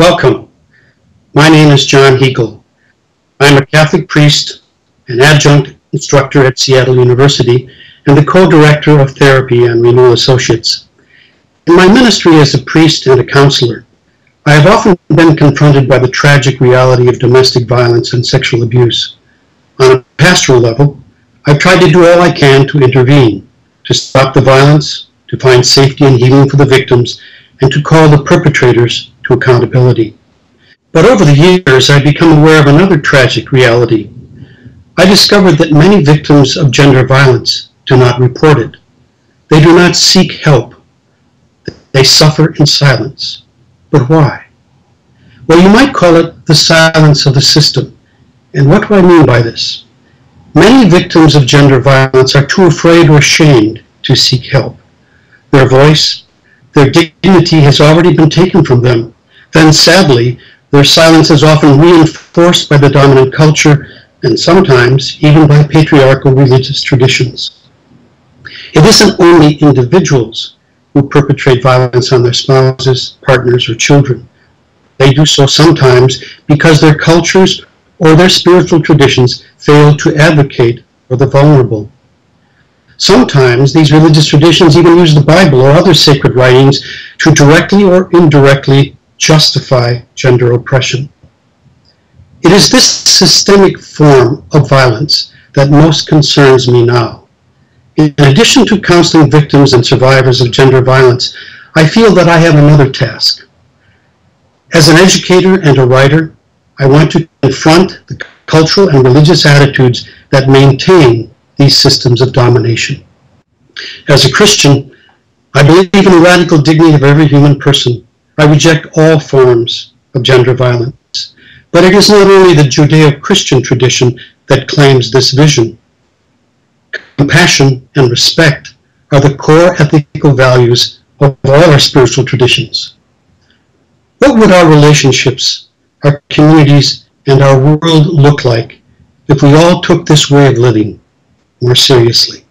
Welcome. My name is John Heagle. I'm a Catholic priest, an adjunct instructor at Seattle University, and the co-director of therapy and Renewal Associates. In my ministry as a priest and a counselor, I have often been confronted by the tragic reality of domestic violence and sexual abuse. On a pastoral level, I've tried to do all I can to intervene, to stop the violence, to find safety and healing for the victims, and to call the perpetrators to accountability. But over the years, I've become aware of another tragic reality. I discovered that many victims of gender violence do not report it. They do not seek help. They suffer in silence. But why? Well, you might call it the silence of the system. And what do I mean by this? Many victims of gender violence are too afraid or ashamed to seek help. Their voice, their dignity has already been taken from them. Then, sadly, their silence is often reinforced by the dominant culture and sometimes even by patriarchal religious traditions. It isn't only individuals who perpetrate violence on their spouses, partners, or children. They do so sometimes because their cultures or their spiritual traditions fail to advocate for the vulnerable. Sometimes these religious traditions even use the Bible or other sacred writings to directly or indirectly justify gender oppression. It is this systemic form of violence that most concerns me now. In addition to counseling victims and survivors of gender violence, I feel that I have another task. As an educator and a writer, I want to confront the cultural and religious attitudes that maintain these systems of domination. As a Christian, I believe in the radical dignity of every human person. I reject all forms of gender violence. But it is not only the Judeo-Christian tradition that claims this vision. Compassion and respect are the core ethical values of all our spiritual traditions. What would our relationships, our communities, and our world look like if we all took this way of living more seriously?